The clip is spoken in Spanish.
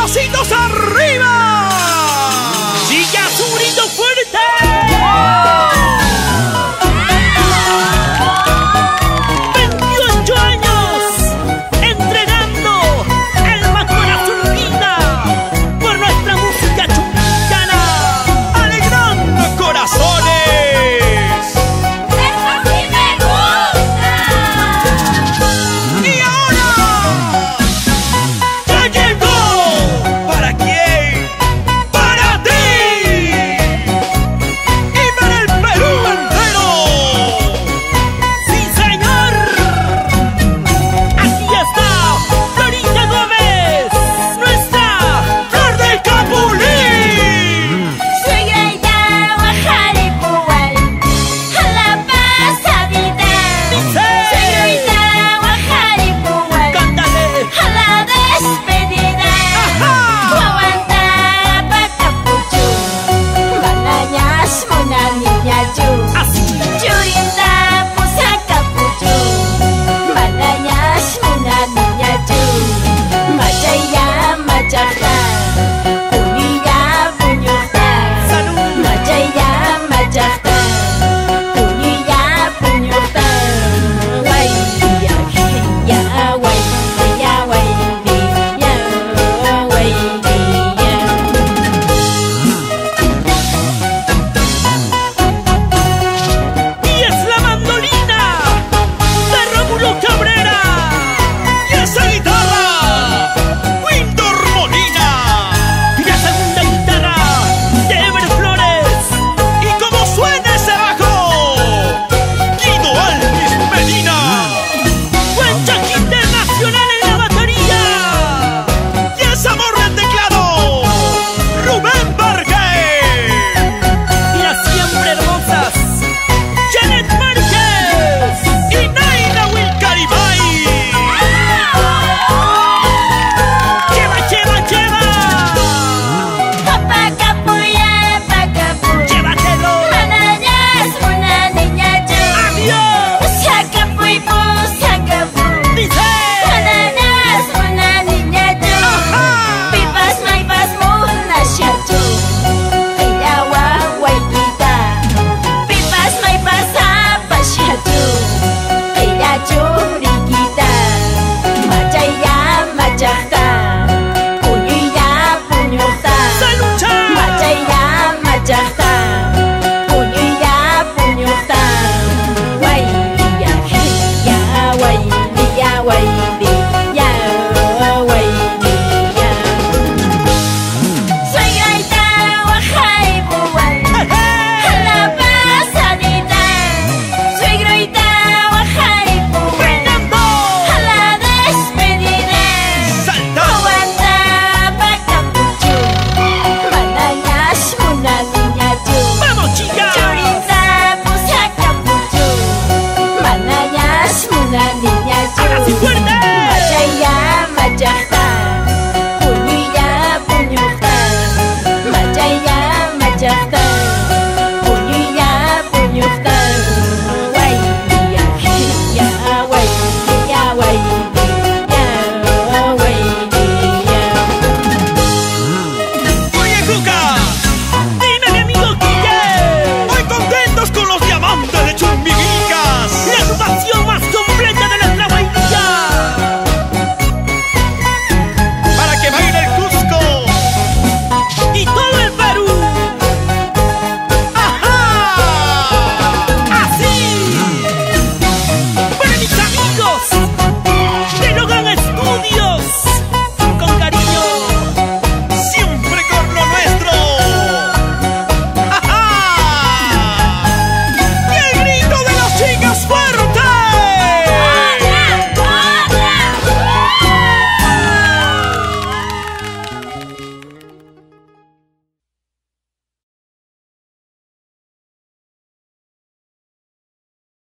bracitos arriba.